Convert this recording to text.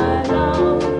love.